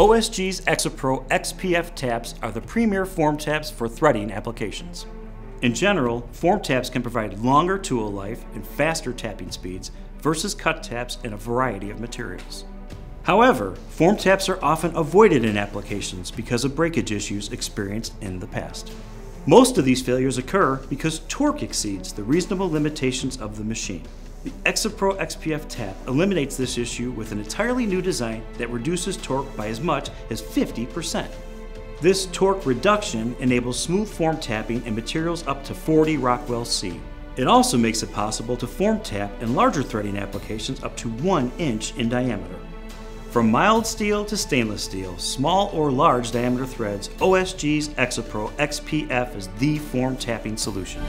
OSG's EXOPRO XPF taps are the premier form taps for threading applications. In general, form taps can provide longer tool life and faster tapping speeds versus cut taps in a variety of materials. However, form taps are often avoided in applications because of breakage issues experienced in the past. Most of these failures occur because torque exceeds the reasonable limitations of the machine. The EXOPRO XPF tap eliminates this issue with an entirely new design that reduces torque by as much as 50%. This torque reduction enables smooth form tapping in materials up to 40 Rockwell C. It also makes it possible to form tap in larger threading applications up to 1 inch in diameter. From mild steel to stainless steel, small or large diameter threads, OSG's EXOPRO XPF is the form tapping solution.